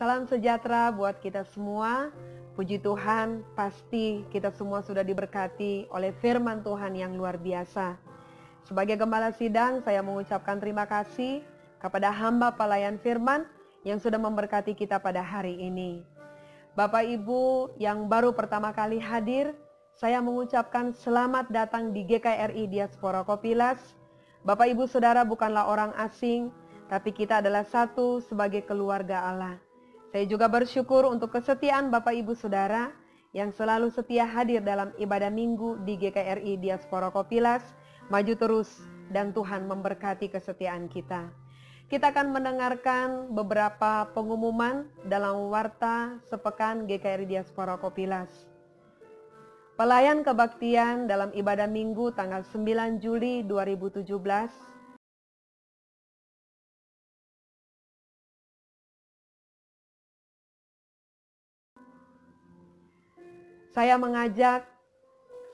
Salam sejahtera buat kita semua. Puji Tuhan, pasti kita semua sudah diberkati oleh firman Tuhan yang luar biasa. Sebagai gembala sidang, saya mengucapkan terima kasih kepada hamba pelayan firman yang sudah memberkati kita pada hari ini. Bapak Ibu yang baru pertama kali hadir, saya mengucapkan selamat datang di GKRI Diaspora Kopilas. Bapak Ibu Saudara bukanlah orang asing, tapi kita adalah satu sebagai keluarga Allah. Saya juga bersyukur untuk kesetiaan Bapak Ibu Saudara yang selalu setia hadir dalam ibadah minggu di GKRI Diaspora Kopilas. Maju terus dan Tuhan memberkati kesetiaan kita. Kita akan mendengarkan beberapa pengumuman dalam warta sepekan GKRI Diaspora Kopilas. Pelayan kebaktian dalam ibadah minggu tanggal 9 Juli 2017 Saya mengajak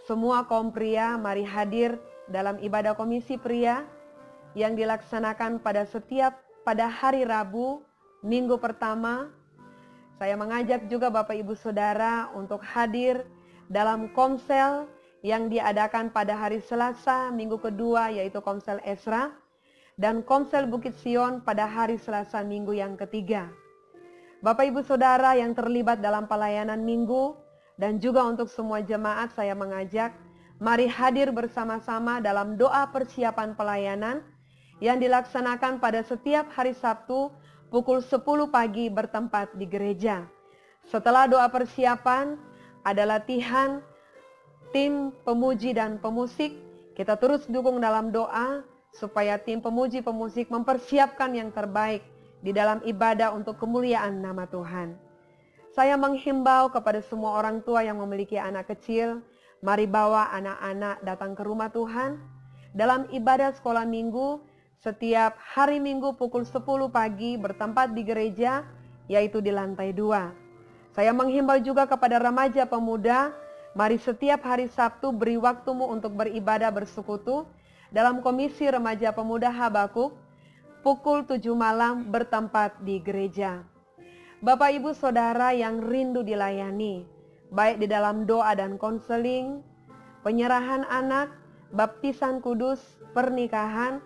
semua kaum pria mari hadir dalam ibadah komisi pria yang dilaksanakan pada setiap pada hari Rabu, minggu pertama. Saya mengajak juga Bapak Ibu Saudara untuk hadir dalam komsel yang diadakan pada hari Selasa, minggu kedua yaitu komsel Esra dan komsel Bukit Sion pada hari Selasa minggu yang ketiga. Bapak Ibu Saudara yang terlibat dalam pelayanan minggu, dan juga untuk semua jemaat saya mengajak, mari hadir bersama-sama dalam doa persiapan pelayanan yang dilaksanakan pada setiap hari Sabtu pukul 10 pagi bertempat di gereja. Setelah doa persiapan, ada latihan tim pemuji dan pemusik. Kita terus dukung dalam doa supaya tim pemuji pemusik mempersiapkan yang terbaik di dalam ibadah untuk kemuliaan nama Tuhan. Saya menghimbau kepada semua orang tua yang memiliki anak kecil, mari bawa anak-anak datang ke rumah Tuhan. Dalam ibadah sekolah minggu, setiap hari minggu pukul 10 pagi bertempat di gereja, yaitu di lantai dua. Saya menghimbau juga kepada remaja pemuda, mari setiap hari Sabtu beri waktumu untuk beribadah bersekutu dalam komisi remaja pemuda Habakuk, pukul 7 malam bertempat di gereja. Bapak Ibu Saudara yang rindu dilayani, baik di dalam doa dan konseling, penyerahan anak, baptisan kudus, pernikahan,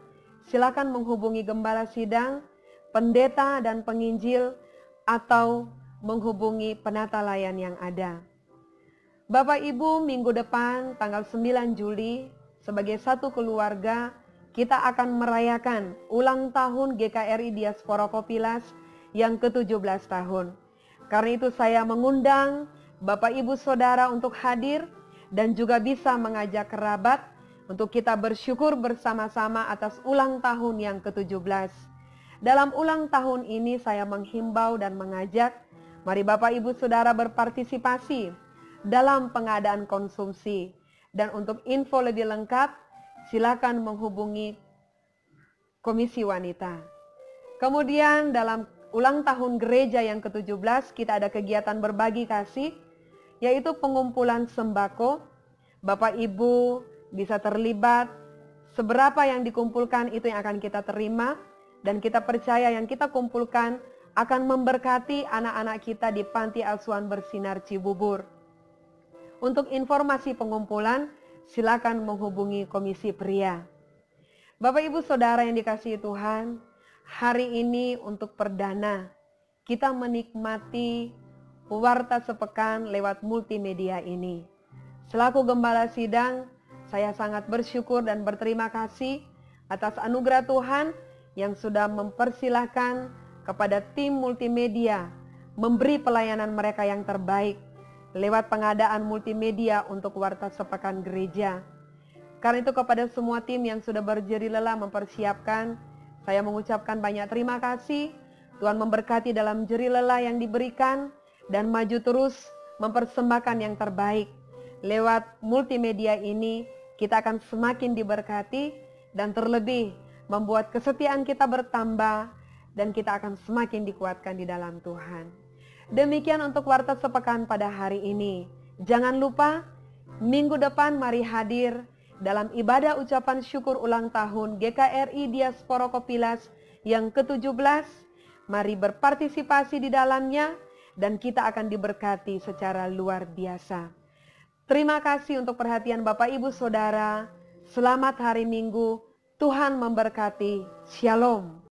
silakan menghubungi gembala sidang, pendeta dan penginjil, atau menghubungi penata layan yang ada. Bapak Ibu, minggu depan tanggal 9 Juli, sebagai satu keluarga, kita akan merayakan ulang tahun GKRI Diaspora Kopilas yang ke-17 tahun. Karena itu saya mengundang Bapak Ibu Saudara untuk hadir dan juga bisa mengajak kerabat untuk kita bersyukur bersama-sama atas ulang tahun yang ke-17. Dalam ulang tahun ini saya menghimbau dan mengajak mari Bapak Ibu Saudara berpartisipasi dalam pengadaan konsumsi. Dan untuk info lebih lengkap silakan menghubungi Komisi Wanita. Kemudian dalam ulang tahun gereja yang ke-17 kita ada kegiatan berbagi kasih yaitu pengumpulan sembako. Bapak Ibu bisa terlibat seberapa yang dikumpulkan itu yang akan kita terima dan kita percaya yang kita kumpulkan akan memberkati anak-anak kita di Panti Asuhan Bersinar Cibubur. Untuk informasi pengumpulan, silakan menghubungi Komisi Pria. Bapak Ibu Saudara yang dikasihi Tuhan, hari ini untuk perdana kita menikmati warta sepekan lewat multimedia ini. Selaku gembala sidang, saya sangat bersyukur dan berterima kasih atas anugerah Tuhan yang sudah mempersilahkan kepada tim multimedia memberi pelayanan mereka yang terbaik lewat pengadaan multimedia untuk warta sepekan gereja. Karena itu kepada semua tim yang sudah berjeri lelah mempersiapkan saya mengucapkan banyak terima kasih. Tuhan memberkati dalam jeri lelah yang diberikan dan maju terus mempersembahkan yang terbaik. Lewat multimedia ini kita akan semakin diberkati dan terlebih membuat kesetiaan kita bertambah dan kita akan semakin dikuatkan di dalam Tuhan. Demikian untuk warta sepekan pada hari ini. Jangan lupa minggu depan mari hadir dalam ibadah ucapan syukur ulang tahun GKRI Diaspora Kopilas yang ke-17, Mari berpartisipasi di dalamnya dan kita akan diberkati secara luar biasa. Terima kasih untuk perhatian Bapak Ibu Saudara. Selamat hari Minggu. Tuhan memberkati. Shalom.